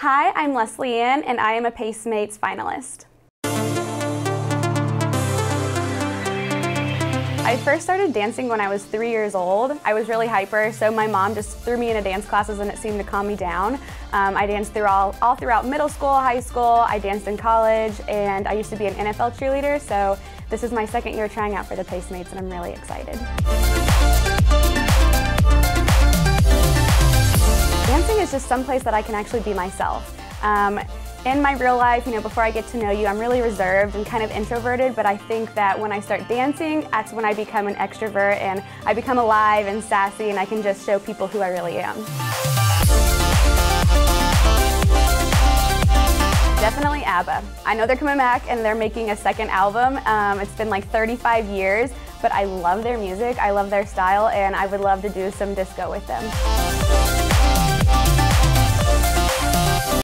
Hi, I'm Leslie Ann, and I am a Pacemates finalist. I first started dancing when I was three years old. I was really hyper, so my mom just threw me into dance classes and it seemed to calm me down. Um, I danced through all, all throughout middle school, high school, I danced in college, and I used to be an NFL cheerleader, so this is my second year trying out for the Pacemates, and I'm really excited. Dancing is just some place that I can actually be myself. Um, in my real life, you know, before I get to know you, I'm really reserved and kind of introverted, but I think that when I start dancing, that's when I become an extrovert and I become alive and sassy and I can just show people who I really am. Definitely ABBA. I know they're coming back and they're making a second album. Um, it's been like 35 years, but I love their music, I love their style, and I would love to do some disco with them.